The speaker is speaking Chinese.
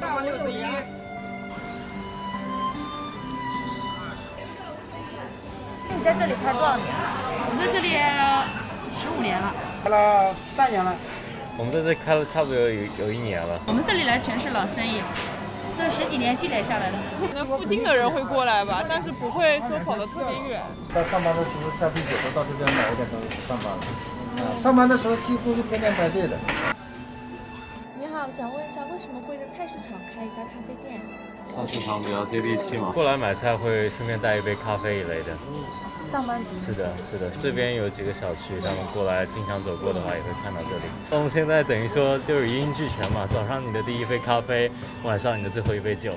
八万六十一。你在这里开多少年了？我在这里十五年了，开了三年了。我们在这开了差不多有有一年了。我们这里来全是老生意，都是十几年积累下来的。那附近的人会过来吧，但是不会说跑得特别远。在上班的时候下地铁都到这边买一点东西上班了。啊，上班的时候几乎是天天排队的。你好，想问一下，为什么会在菜市场开一家咖啡店？菜市场比较接地气嘛，过来买菜会顺便带一杯咖啡一类的。嗯上班族是的，是的，这边有几个小区，他们过来经常走过的话也会看到这里。我们现在等于说就是一应俱全嘛，早上你的第一杯咖啡，晚上你的最后一杯酒。